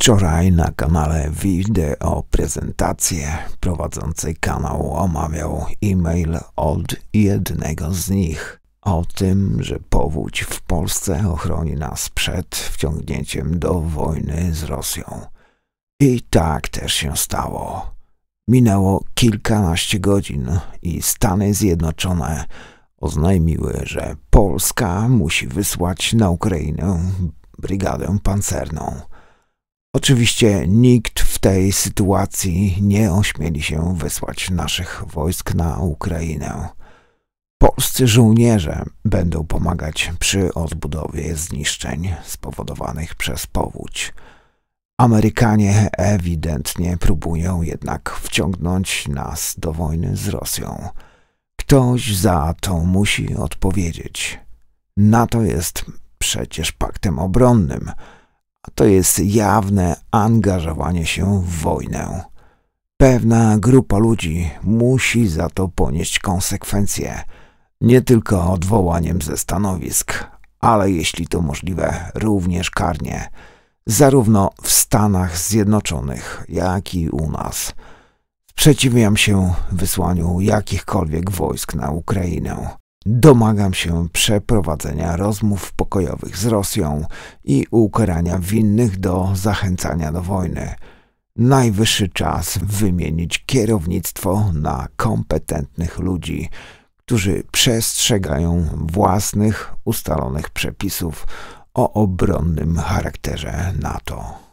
Wczoraj na kanale wideo prezentację prowadzący kanał omawiał e-mail od jednego z nich o tym, że powódź w Polsce ochroni nas przed wciągnięciem do wojny z Rosją. I tak też się stało. Minęło kilkanaście godzin i Stany Zjednoczone oznajmiły, że Polska musi wysłać na Ukrainę brygadę pancerną. Oczywiście nikt w tej sytuacji nie ośmieli się wysłać naszych wojsk na Ukrainę. Polscy żołnierze będą pomagać przy odbudowie zniszczeń spowodowanych przez powódź. Amerykanie ewidentnie próbują jednak wciągnąć nas do wojny z Rosją. Ktoś za to musi odpowiedzieć. NATO jest przecież paktem obronnym – to jest jawne angażowanie się w wojnę. Pewna grupa ludzi musi za to ponieść konsekwencje, nie tylko odwołaniem ze stanowisk, ale jeśli to możliwe, również karnie, zarówno w Stanach Zjednoczonych, jak i u nas. Sprzeciwiam się wysłaniu jakichkolwiek wojsk na Ukrainę. Domagam się przeprowadzenia rozmów pokojowych z Rosją i ukarania winnych do zachęcania do wojny. Najwyższy czas wymienić kierownictwo na kompetentnych ludzi, którzy przestrzegają własnych ustalonych przepisów o obronnym charakterze NATO.